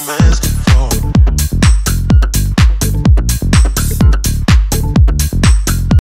I'm.